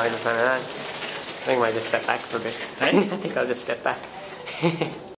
like the sound of that. I think I might just step back for a bit. I think I'll just step back.